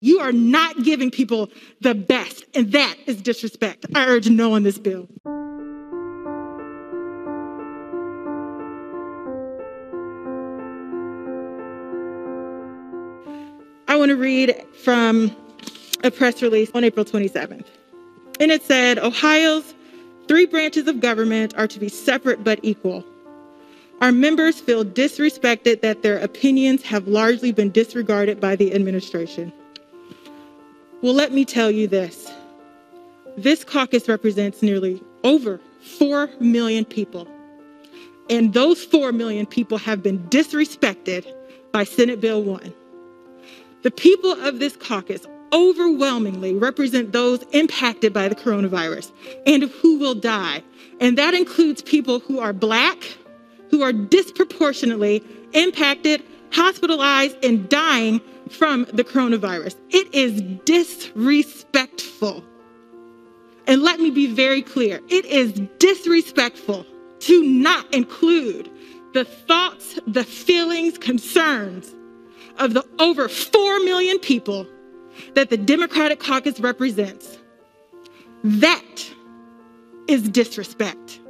You are not giving people the best, and that is disrespect. I urge no on this bill. I want to read from a press release on April 27th. And it said Ohio's three branches of government are to be separate but equal. Our members feel disrespected that their opinions have largely been disregarded by the administration. Well, let me tell you this this caucus represents nearly over 4 million people. And those 4 million people have been disrespected by Senate Bill 1. The people of this caucus overwhelmingly represent those impacted by the coronavirus and who will die. And that includes people who are Black, who are disproportionately impacted, hospitalized, and dying from the coronavirus. It is disrespectful. And let me be very clear it is disrespectful to not include the thoughts, the feelings, concerns of the over 4 million people that the Democratic caucus represents. That is disrespect.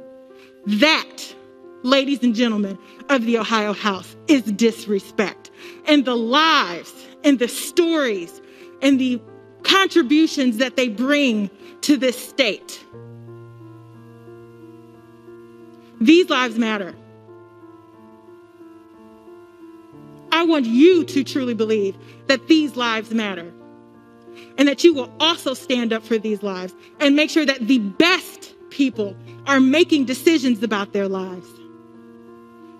That, ladies and gentlemen of the Ohio House, is disrespect. And the lives and the stories and the contributions that they bring to this state. These lives matter. I want you to truly believe that these lives matter and that you will also stand up for these lives and make sure that the best people are making decisions about their lives.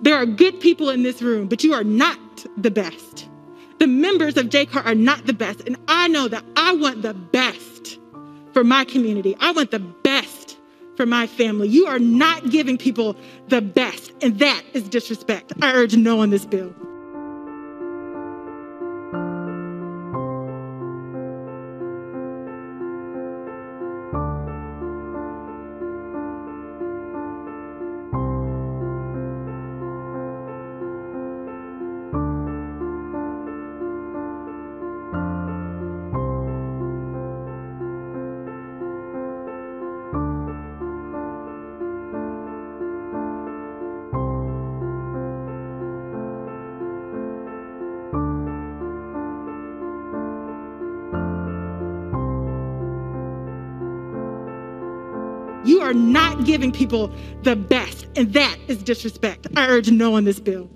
There are good people in this room, but you are not the best. The members of JCAR are not the best. And I know that I want the best for my community. I want the best for my family. You are not giving people the best, and that is disrespect. I urge no on this bill. You are not giving people the best, and that is disrespect. I urge no on this bill.